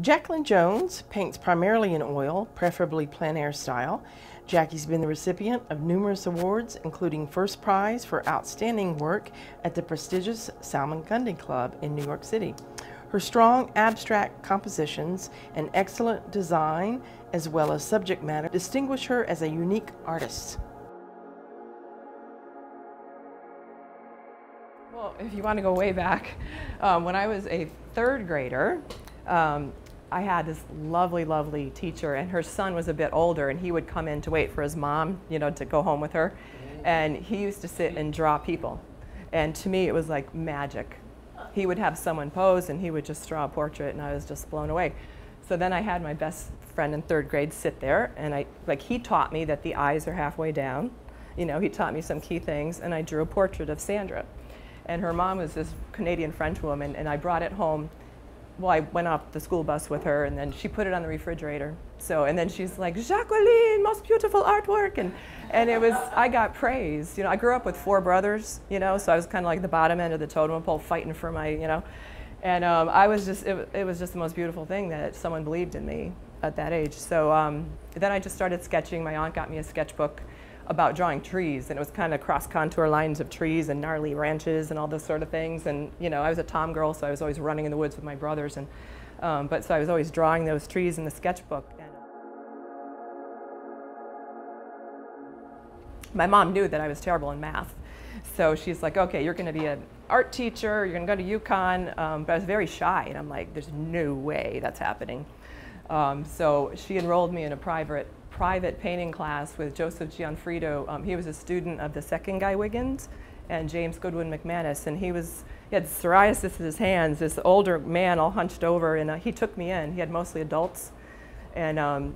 Jacqueline Jones paints primarily in oil, preferably plein air style. Jackie's been the recipient of numerous awards, including first prize for outstanding work at the prestigious Salmagundi Club in New York City. Her strong abstract compositions and excellent design, as well as subject matter, distinguish her as a unique artist. Well, if you want to go way back, um, when I was a third grader, um, I had this lovely, lovely teacher, and her son was a bit older, and he would come in to wait for his mom, you know, to go home with her. And he used to sit and draw people. And to me, it was like magic he would have someone pose and he would just draw a portrait and I was just blown away. So then I had my best friend in third grade sit there and I, like he taught me that the eyes are halfway down. You know, he taught me some key things and I drew a portrait of Sandra. And her mom was this Canadian French woman and I brought it home. Well, I went off the school bus with her and then she put it on the refrigerator. So, and then she's like, Jacqueline, most beautiful artwork. And and it was I got praised. You know, I grew up with four brothers. You know, so I was kind of like the bottom end of the totem pole, fighting for my you know, and um, I was just it, it, was just the most beautiful thing that someone believed in me at that age. So um, then I just started sketching. My aunt got me a sketchbook about drawing trees, and it was kind of cross contour lines of trees and gnarly branches and all those sort of things. And you know, I was a tom girl, so I was always running in the woods with my brothers, and um, but so I was always drawing those trees in the sketchbook. my mom knew that I was terrible in math. So she's like, okay, you're going to be an art teacher, you're going to go to UConn. Um, but I was very shy, and I'm like, there's no way that's happening. Um, so she enrolled me in a private private painting class with Joseph Gianfrido. Um, he was a student of the second Guy Wiggins and James Goodwin McManus, and he was he had psoriasis in his hands. This older man, all hunched over, and uh, he took me in. He had mostly adults, and um,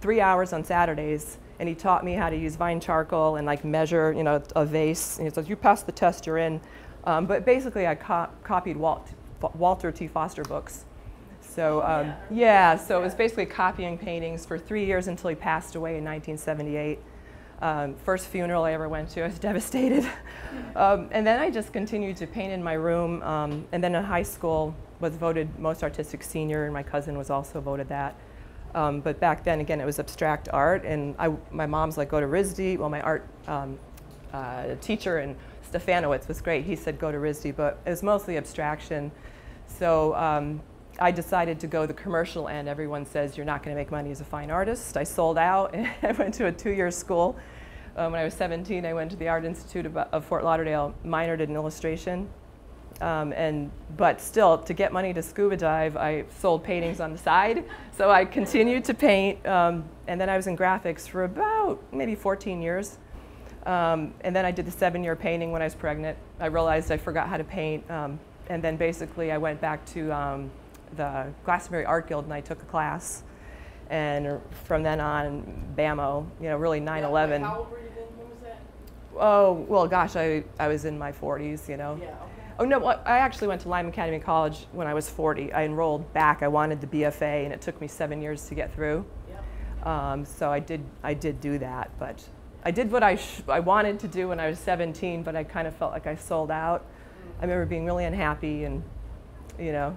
three hours on Saturdays and he taught me how to use vine charcoal and like measure, you know, a vase. And he says, you pass the test, you're in. Um, but basically, I co copied Walt, Walter T. Foster books. So um, yeah. so it was basically copying paintings for three years until he passed away in 1978. Um, first funeral I ever went to, I was devastated. um, and then I just continued to paint in my room. Um, and then in high school, was voted most artistic senior, and my cousin was also voted that. Um, but back then, again, it was abstract art, and I, my mom's like, go to RISD. Well, my art um, uh, teacher and Stefanowitz was great. He said go to RISD, but it was mostly abstraction. So um, I decided to go the commercial end. Everyone says you're not going to make money as a fine artist. I sold out and I went to a two-year school. Um, when I was 17, I went to the Art Institute of, of Fort Lauderdale, minored in illustration. Um, and but still, to get money to scuba dive, I sold paintings on the side. So I continued to paint, um, and then I was in graphics for about maybe 14 years. Um, and then I did the seven-year painting when I was pregnant. I realized I forgot how to paint, um, and then basically I went back to um, the Glastonbury Art Guild and I took a class. And from then on, BAMO, you know, really 9/11. How old were you then? When was that? Oh well, gosh, I I was in my 40s, you know. Yeah. Oh no, I actually went to Lyme Academy College when I was 40. I enrolled back. I wanted the BFA, and it took me seven years to get through. Yep. Um, so I did, I did do that, but I did what I, I wanted to do when I was 17, but I kind of felt like I sold out. I remember being really unhappy, and you know.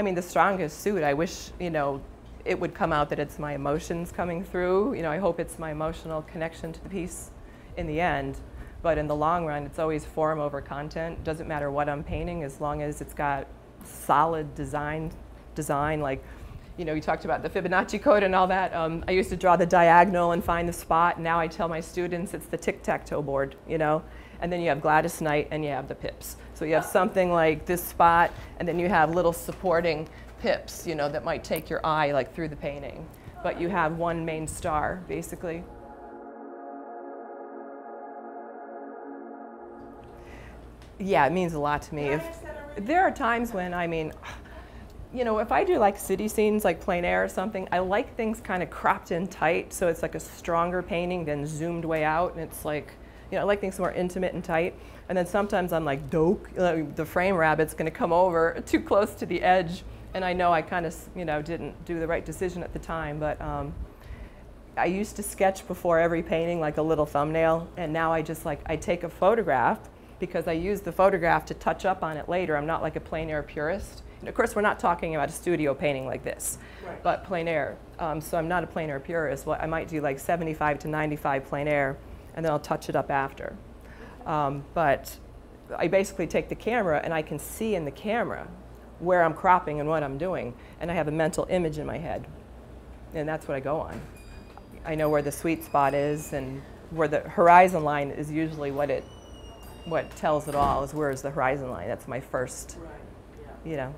I mean, the strongest suit. I wish you know it would come out that it's my emotions coming through. You know, I hope it's my emotional connection to the piece in the end. But in the long run, it's always form over content. Doesn't matter what I'm painting as long as it's got solid design, design like, you know, you talked about the Fibonacci code and all that. Um, I used to draw the diagonal and find the spot. Now I tell my students it's the tic-tac-toe board, you know. And then you have Gladys Knight and you have the pips. So you have something like this spot, and then you have little supporting pips, you know, that might take your eye like through the painting. But you have one main star, basically. yeah, it means a lot to me. If, there are times when, I mean, you know, if I do like city scenes, like plein air or something, I like things kind of cropped in tight, so it's like a stronger painting than zoomed way out, and it's like, you know, I like things more intimate and tight. And then sometimes I'm like, dope, the frame rabbet's going to come over too close to the edge, and I know I kind of, you know, didn't do the right decision at the time, but um, I used to sketch before every painting like a little thumbnail, and now I just like, I take a photograph because I use the photograph to touch up on it later. I'm not like a plein air purist. And of course, we're not talking about a studio painting like this, Right. but plein air. Um, so I'm not a plein air purist. Well, I might do like 75 to 95 plein air, and then I'll touch it up after. Um, but I basically take the camera and I can see in the camera where I'm cropping and what I'm doing, and I have a mental image in my head, and that's what I go on. I know where the sweet spot is, and where the horizon line is usually what it, what tells it all is where is the horizon line. That's my first, Right, yeah. you know.